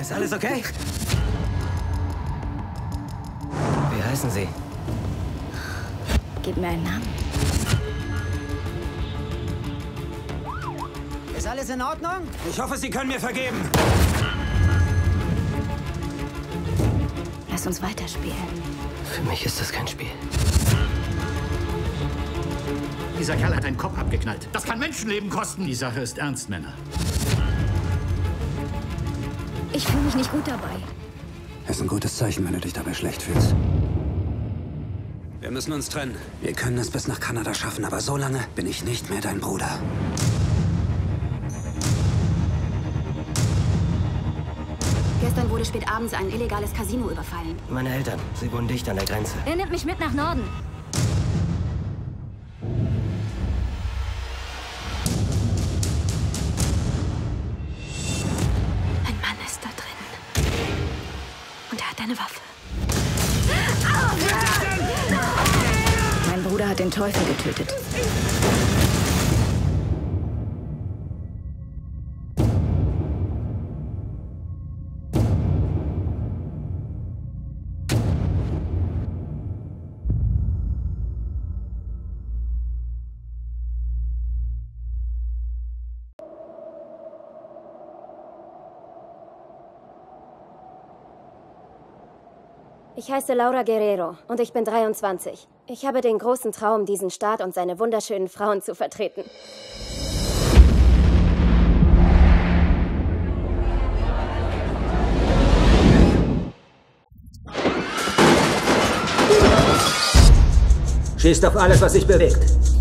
Ist alles okay? Wie heißen Sie? Gib mir einen Namen. Ist alles in Ordnung? Ich hoffe, Sie können mir vergeben. Lass uns weiterspielen. Für mich ist das kein Spiel. Dieser Kerl hat einen Kopf abgeknallt. Das kann Menschenleben kosten. Die Sache ist ernst, Männer. Ich fühle mich nicht gut dabei. Ist ein gutes Zeichen, wenn du dich dabei schlecht fühlst. Wir müssen uns trennen. Wir können es bis nach Kanada schaffen, aber so lange bin ich nicht mehr dein Bruder. Gestern wurde spät abends ein illegales Casino überfallen. Meine Eltern, sie wohnen dicht an der Grenze. Er nimmt mich mit nach Norden. Und er hat eine Waffe. Mein Bruder hat den Teufel getötet. Ich heiße Laura Guerrero und ich bin 23. Ich habe den großen Traum, diesen Staat und seine wunderschönen Frauen zu vertreten. Schießt auf alles, was sich bewegt.